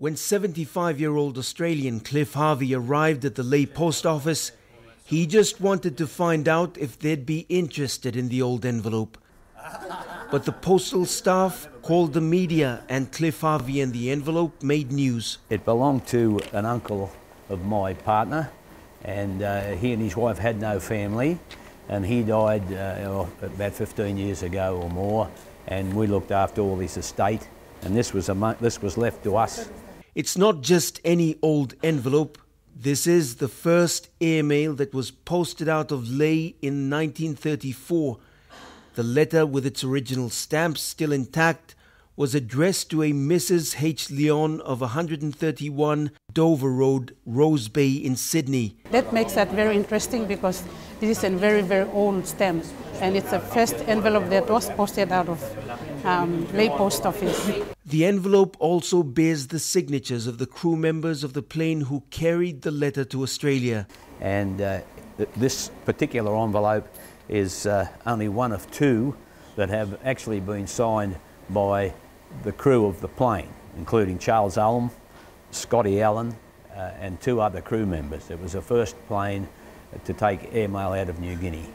When 75 year old Australian Cliff Harvey arrived at the Lae post office, he just wanted to find out if they'd be interested in the old envelope. But the postal staff called the media, and Cliff Harvey and the envelope made news. It belonged to an uncle of my partner, and uh, he and his wife had no family, and he died uh, about 15 years ago or more, and we looked after all his estate, and this was, a, this was left to us. It's not just any old envelope. This is the first airmail that was posted out of Lae in 1934. The letter, with its original stamps still intact, was addressed to a Mrs. H. Lyon of 131 Dover Road, Rose Bay in Sydney. That makes that very interesting because this is a very, very old stamp and it's the first envelope that was posted out of um, Lae Post Office. The envelope also bears the signatures of the crew members of the plane who carried the letter to Australia. And uh, this particular envelope is uh, only one of two that have actually been signed by the crew of the plane, including Charles Ulm, Scotty Allan, uh, and two other crew members. It was the first plane to take airmail out of New Guinea.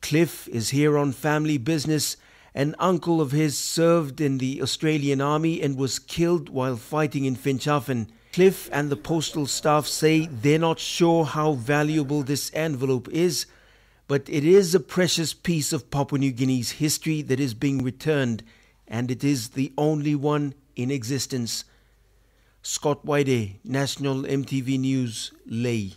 Cliff is here on family business. An uncle of his served in the Australian Army and was killed while fighting in Finschhafen. Cliff and the postal staff say they're not sure how valuable this envelope is, but it is a precious piece of Papua New Guinea's history that is being returned and it is the only one in existence. Scott White, National EMTV News, Lae.